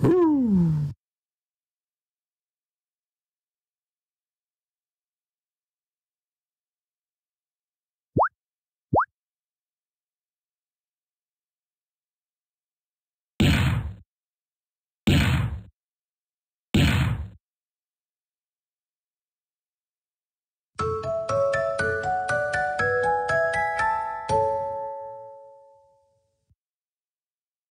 Woo!